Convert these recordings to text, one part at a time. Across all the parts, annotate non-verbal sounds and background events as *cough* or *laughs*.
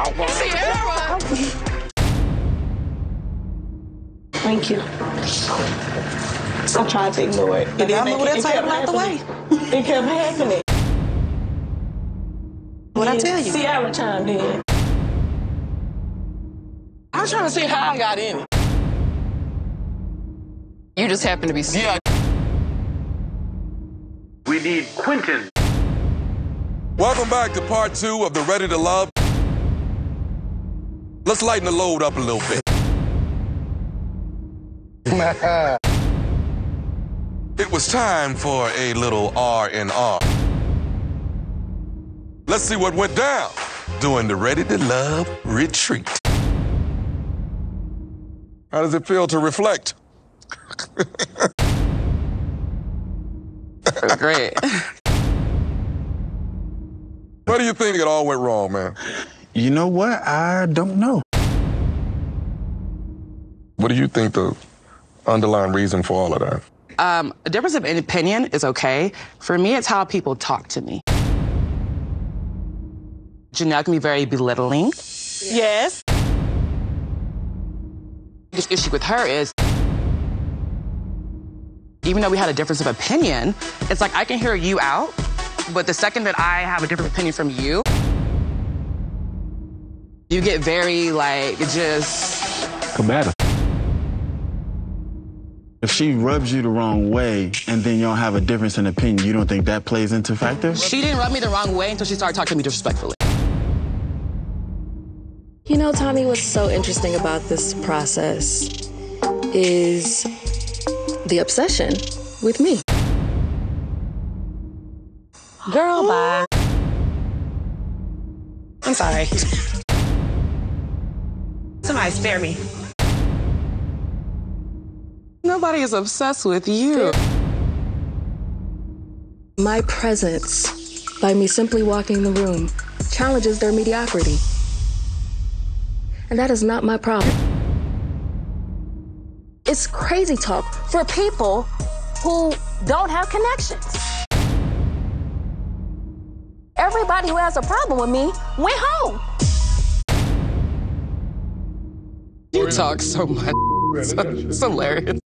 I want Sierra! Thank you. I tried to ignore it. And I move that table out the way. It kept happening. *laughs* What'd I tell you? Sierra chimed in. I'm trying to see how I got in it. You just happen to be Yeah. We need Quentin. Welcome back to part two of the Ready to Love. Let's lighten the load up a little bit. *laughs* it was time for a little R and R. Let's see what went down during the Ready to Love retreat. How does it feel to reflect? great. Where do you think it all went wrong, man? You know what? I don't know. What do you think the underlying reason for all of that? Um, a difference of opinion is okay. For me, it's how people talk to me. Janelle can be very belittling. Yes. The issue with her is, even though we had a difference of opinion, it's like I can hear you out, but the second that I have a different opinion from you, you get very like just Combative. If she rubs you the wrong way and then you don't have a difference in opinion, you don't think that plays into factor? she didn't rub me the wrong way until she started talking to me disrespectfully. You know, Tommy, what's so interesting about this process is the obsession with me. Girl, bye. I'm sorry. *laughs* Somebody spare me. Nobody is obsessed with you. My presence, by me simply walking the room, challenges their mediocrity. And that is not my problem. It's crazy talk for people who don't have connections. Everybody who has a problem with me went home. You talk so much. It's hilarious.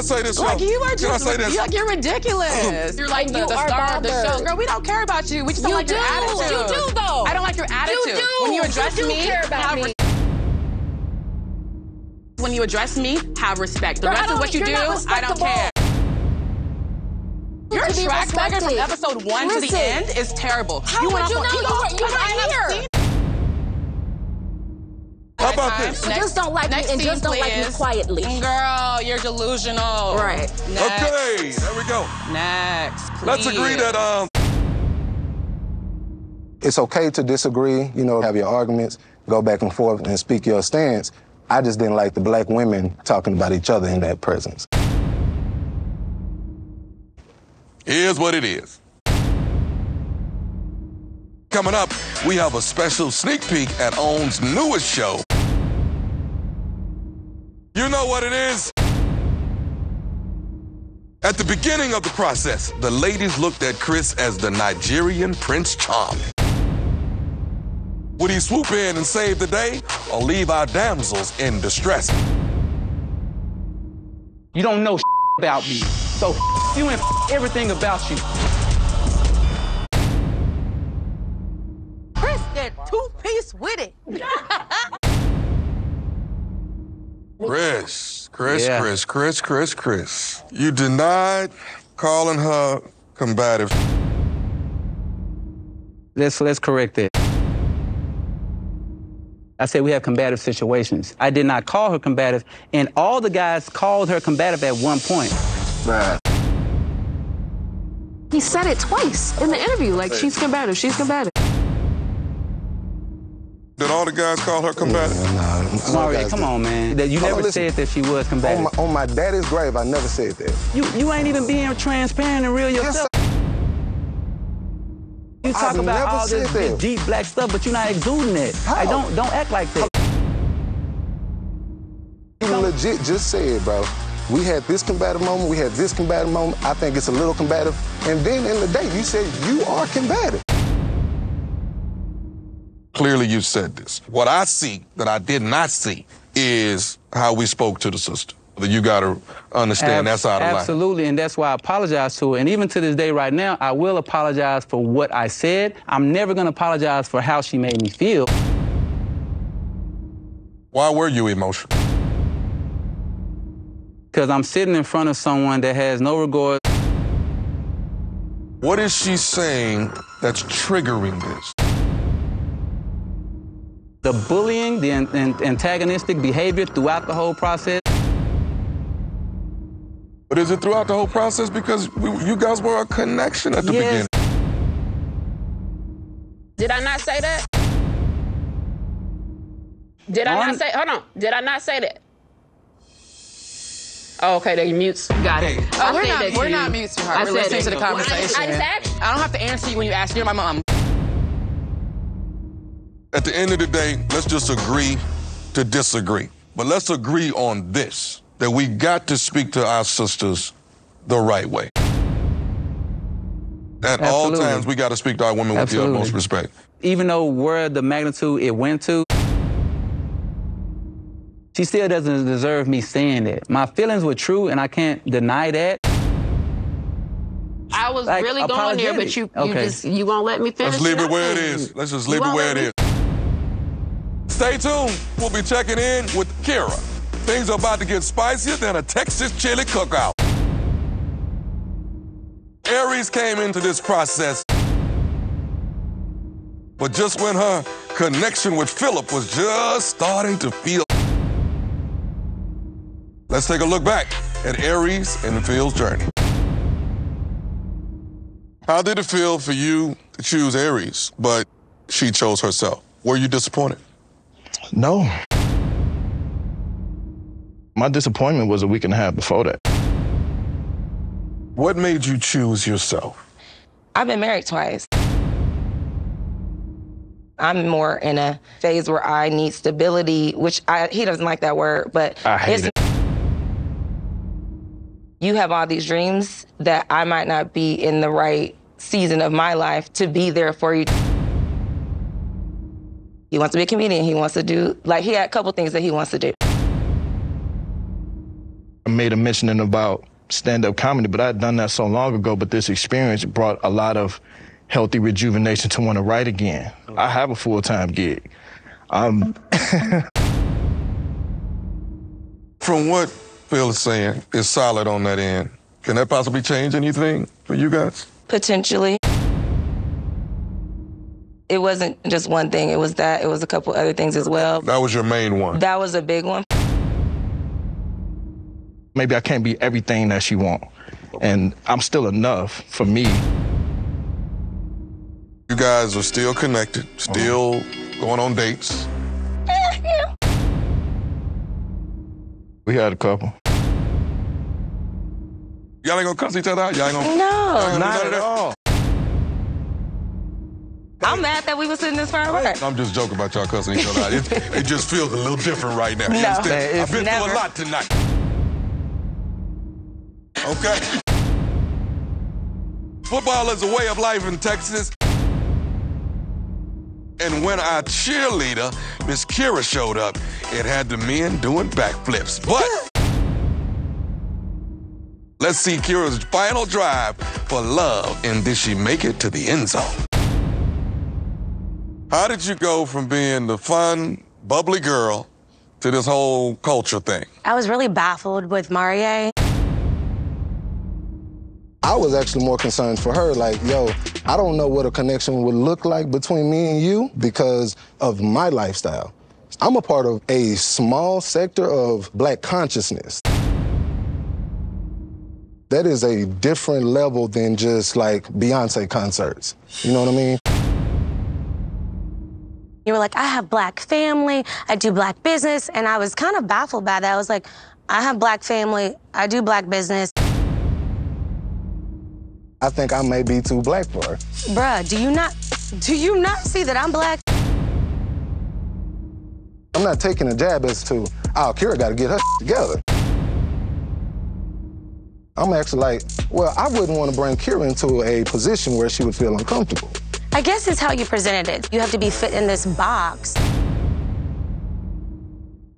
Can I say this? Like y'all? you are Can just, I say this? you're, like, you're ridiculous. You're like the, You the are star of the show. Girl, we don't care about you. We just don't You like your do. attitude. You do, though. I don't like your attitude. You do. When you You address do me, care about have me. re- when you address me, have respect. The Girl, rest of what you do, I don't care. Your To be track record from episode one to the end is terrible. How went would you on- know? You go- weren't- you because I weren't have here. Seen- How about Time. this? So just don't like me and just don't like me quietly. Girl, you're delusional. Right. Next. Okay, there we go. Next. Let's agree that um It's okay to disagree, you know, have your arguments, go back and forth and speak your stance. I just didn't like the black women talking about each other in that presence. here's what it is. Coming up, we have a special sneak peek at OWN's newest show. You know what it is? At the beginning of the process, the ladies looked at Chris as the Nigerian Prince Charming. Would he swoop in and save the day or leave our damsels in distress? You don't know about me. So you and everything about you. Chris, that two-piece with it. Chris, Chris, Yeah. Chris, Chris, Chris, Chris. You denied calling her combative. Let's let's correct that. I said we have combative situations. I did not call her combative, and all the guys called her combative at one point. Right. He said it twice in the interview, like she's combative, she's combative. Did all the guys call her combative? Nah, Mario, come on, man. That you Hold never listen. said that she was On combative. my, on my daddy's grave, I never said that. You you ain't even being transparent and real yourself. you talk I've about never all this, said this deep black stuff, but you're not exuding it. I How? don't don't act like that. You legit just said, bro. We had this combative moment, we had this combative moment. I think it's a little combative. And then in the day, you said you are combative. Clearly, you said this. What I see that I did not see is how we spoke to the sister. That you got to understand Ab- that's out of line. Absolutely, and that's why I apologize to her. And even to this day, right now, I will apologize for what I said. I'm never going to apologize for how she made me feel. Why were you emotional? Because I'm sitting in front of someone that has no regard. What is she saying that's triggering this? The bullying, the an- an- antagonistic behavior throughout the whole process. But is it throughout the whole process? Because we, you guys were a connection at the Yes. beginning. Did I not say that? Did I not say? Hold on. Did I not say that? Oh, okay. They mutes. Got it. Oh, we're not, we're not mutes, sweetheart. I We're listening to the conversation. I just asked. I don't have to answer you when you ask. You're my mom. At the end of the day, let's just agree to disagree. But let's agree on this that we got to speak to our sisters the right way. At all times, we got to speak to our women with the utmost respect. Even though where the magnitude it went to, she still doesn't deserve me saying that. My feelings were true, and I can't deny that. I was Like, really going there, but you, you Okay. just you won't let me finish. Let's leave it where it nothing. is. Let's just leave it won't where let it is. Stay tuned. We'll be checking in with Kira. Things are about to get spicier than a Texas chili cookout. Aries came into this process, but just when her connection with Philip was just starting to feel. Let's take a look back at Aries and Phil's journey. How did it feel for you to choose Aries, but she chose herself? Were you disappointed? No. My disappointment was a week and a half before that. What made you choose yourself? I've been married twice. I'm more in a phase where I need stability, which I, he doesn't like that word, but I hate it. you have all these dreams that I might not be in the right season of my life to be there for you. He wants to be a comedian. He wants to do, like, he had a couple things that he wants to do. I made a mentioning about stand-up comedy, but I had done that so long ago. But this experience brought a lot of healthy rejuvenation to want to write again. I have a full-time gig. Um, *laughs* From what Phil is saying, is solid on that end. Can that possibly change anything for you guys? Potentially. It wasn't just one thing, it was that, it was a couple other things as well. That was your main one. That was a big one. maybe I can't be everything that she want, and I'm still enough for me. You guys are still connected, still going on dates. We had a couple. Y'all ain't gonna cuss each other out? Y'all ain't gonna. No. y'all ain't gonna Not at all. I'm mad that we were sitting this far apart. I'm just joking about y'all cussing each other out. It, it just feels a little different right now. No. understand? Man, I've it's been through a lot tonight. Okay. Football is a way of life in Texas. And when our cheerleader, Miss Kira, showed up, it had the men doing backflips. But let's see Kira's final drive for love, and did she make it to the end zone? How did you go from being the fun, bubbly girl to this whole culture thing? I was really baffled with Marie. I was actually more concerned for her, like, yo, I don't know what a connection would look like between me and you because of my lifestyle. I'm a part of a small sector of black consciousness. That is a different level than just like Beyonce concerts. You know what I mean? You were like, I have black family, I do black business, and I was kind of baffled by that. I was like, I have black family, I do black business. I think I may be too black for her. Bruh, do you not do you not see that I'm black? I'm not taking a jab as to, oh, Kira got to get her together. I'm actually like, well, I wouldn't want to bring Kira into a position where she would feel uncomfortable. I guess it's how you presented it. You have to be fit in this box.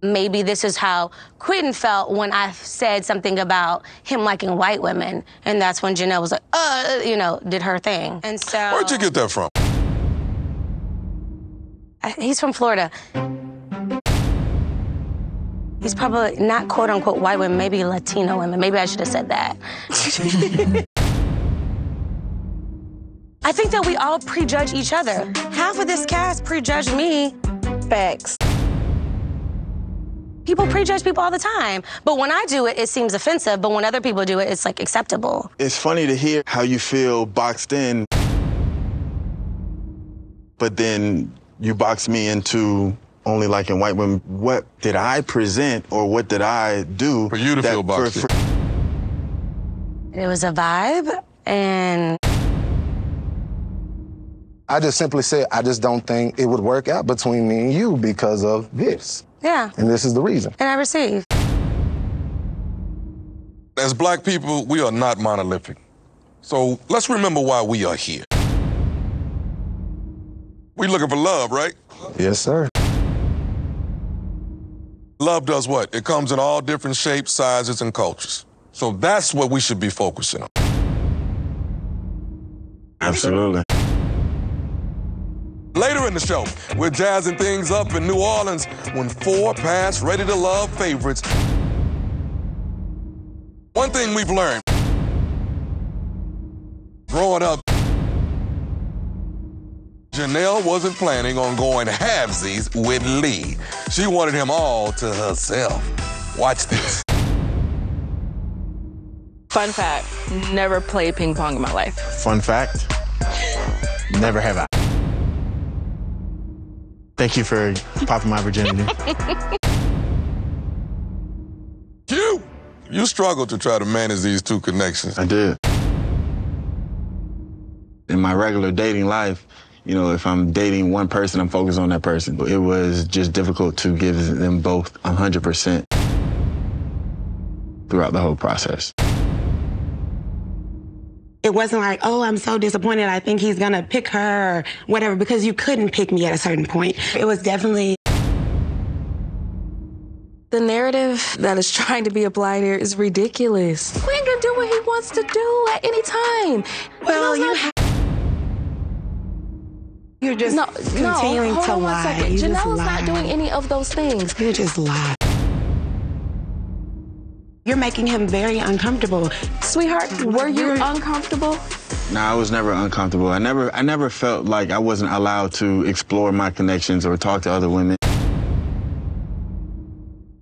Maybe this is how Quentin felt when I said something about him liking white women. And that's when Janelle was like, uh, you know, did her thing. And so. Where'd you get that from? He's from Florida. He's probably not quote unquote white women, maybe Latino women. Maybe I should have said that. *laughs* I think that we all prejudge each other. Half of this cast prejudged me. Facts. People prejudge people all the time. But when I do it, it seems offensive. But when other people do it, it's like acceptable. It's funny to hear how you feel boxed in, but then you box me into only liking white women. What did I present or what did I do For you to feel boxed in. It was a vibe, and I just simply said, I just don't think it would work out between me and you because of this. yeah, And this is the reason. and I received. As black people, we are not monolithic. So let's remember why we are here. We looking for love, right? Yes, sir. Love does what? It comes in all different shapes, sizes, and cultures. So that's what we should be focusing on. Absolutely. Later in the show, we're jazzing things up in New Orleans when four past Ready to Love favorites. One thing we've learned growing up, Janelle wasn't planning on going halvesies with Lee. She wanted him all to herself. Watch this. Fun fact never played ping pong in my life. Fun fact never have I. Thank you for popping my virginity. You, you struggled to try to manage these two connections. I did. In my regular dating life, you know, if I'm dating one person, I'm focused on that person. It was just difficult to give them both 100% throughout the whole process. It wasn't like, oh, I'm so disappointed. I think he's gonna pick her or whatever, because you couldn't pick me at a certain point. It was definitely The narrative that is trying to be applied here is ridiculous. Quinn can do what he wants to do at any time. Well, you not- ha- You're just no, continuing no, hold to on lie. One second. You just Janelle's not doing any of those things. You just lie. You're making him very uncomfortable. Sweetheart, were you uncomfortable? No, I was never uncomfortable. I never, I never felt like I wasn't allowed to explore my connections or talk to other women.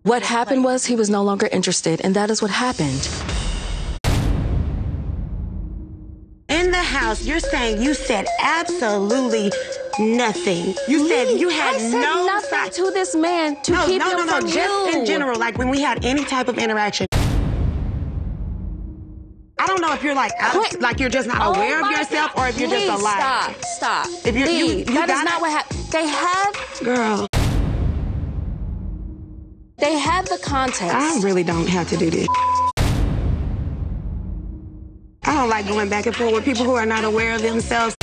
What happened was he was no longer interested, and that is what happened. In the house, you're saying you said absolutely nothing. You said you had I said no nothing to this man to no, keep no, him no, no, from just you. in general, like when we had any type of interaction. I don't know if you're like out, Quit. like you're just not Oh aware of yourself God. or if you're just a Please liar. Stop, stop. If you're- you- Lee, you that is gotta- not what happened. They have, Girl, they have the context. I really don't have to do this. I don't like going back and forth with people who are not aware of themselves.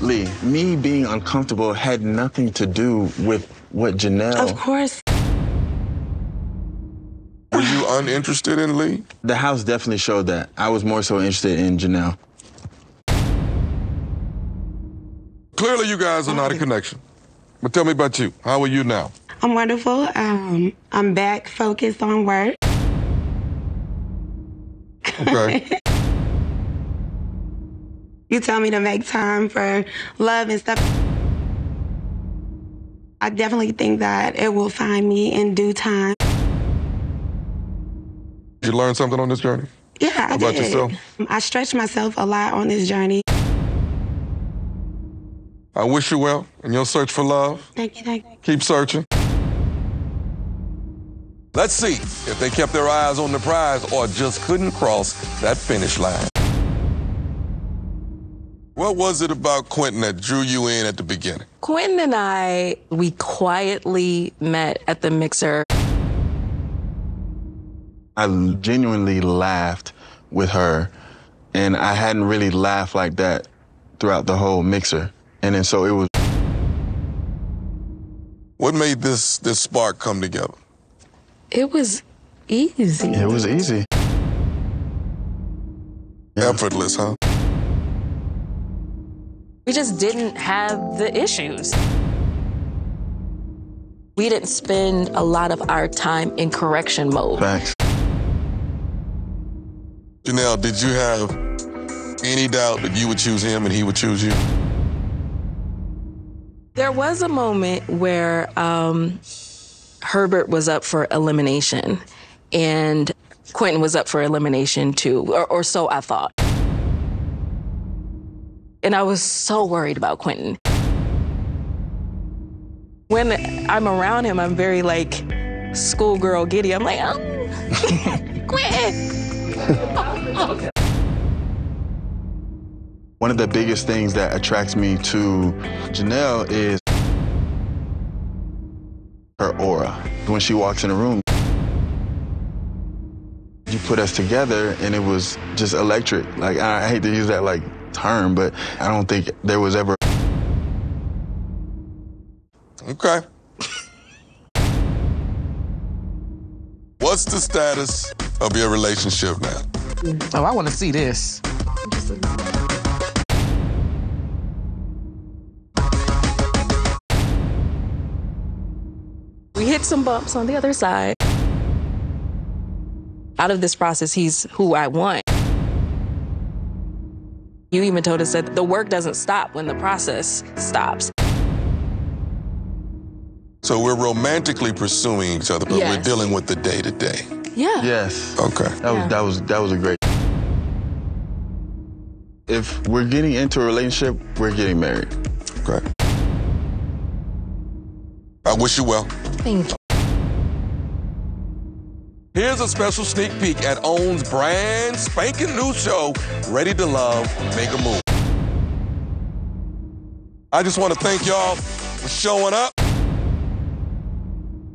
Lee, me being uncomfortable had nothing to do with what Janelle. Of course. Were you uninterested in Lee? The house definitely showed that. I was more so interested in Janelle. Clearly, you guys are not a connection. But tell me about you. How are you now? I'm wonderful. Um, I'm back focused on work. Okay. *laughs* You tell me to make time for love and stuff. I definitely think that it will find me in due time. Did you learn something on this journey? Yeah, I about did. yourself? I stretched myself a lot on this journey. I wish you well in your search for love. Thank you, thank you. Keep searching. Let's see if they kept their eyes on the prize or just couldn't cross that finish line. What was it about Quentin that drew you in at the beginning? Quentin and I, we quietly met at the mixer. I genuinely laughed with her, and I hadn't really laughed like that throughout the whole mixer. And then so it was What made this this spark come together? It was easy. it was easy. Effortless, huh? We just didn't have the issues. We didn't spend a lot of our time in correction mode. Facts. Janelle, did you have any doubt that you would choose him and he would choose you? There was a moment where um, Herbert was up for elimination, and Quentin was up for elimination too, or, or so I thought. And I was so worried about Quentin. When I'm around him, I'm very like schoolgirl giddy. I'm like, oh, *laughs* Quentin. *laughs* One of the biggest things that attracts me to Janelle is her aura. When she walks in a room, you put us together and it was just electric. Like, I hate to use that like term, but I don't think there was ever. Okay. *laughs* What's the status of your relationship now? Oh, I want to see this. We hit some bumps on the other side. Out of this process, he's who I want. You even told us that the work doesn't stop when the process stops. So we're romantically pursuing each other, but we're dealing with the day to day. Yeah. Yes. Okay. That was that was that was a great. If we're getting into a relationship, we're getting married. Okay. I wish you well. Thank you. Here's a special sneak peek at OWN's brand spanking new show, Ready to Love, Make a Move. I just want to thank y'all for showing up.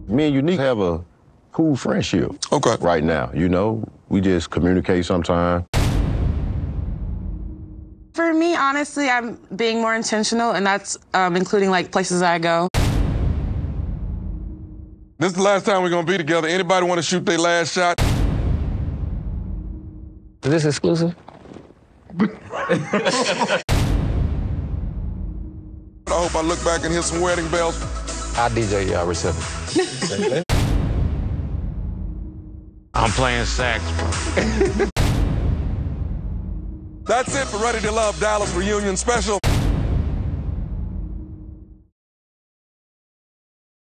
Me and Unique have a cool friendship. Okay. Right now, you know, we just communicate sometimes. For me, honestly, I'm being more intentional, and that's um, including like places I go. This is the last time we're gonna be together. Anybody want to shoot their last shot? Is this exclusive? I hope I look back and hear some wedding bells. I DJ y'all reception. I'm playing sax, bro. That's it for Ready to Love Dallas Reunion Special.